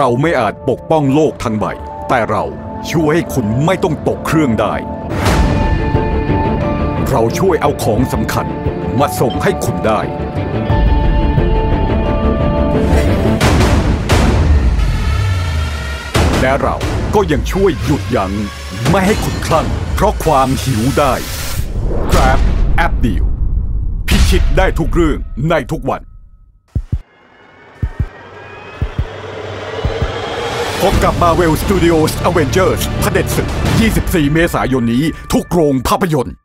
เราไม่อาจปกป้องโลกทั้งใบ แต่เราช่วยให้คุณไม่ต้องตกเครื่องได้ เราช่วยเอาของสำคัญมาส่งให้คุณได้ และเราก็ยังช่วยหยุดยัง้งไม่ให้คุณคลั่งเพราะความหิวได้ Grab แอปเดียวพิชิตได้ทุกเรื่องในทุกวัน พบกับ Marvel Studios Avengers พเด็จศึก 24 เมษายนนี้ ทุกโรงภาพยนตร์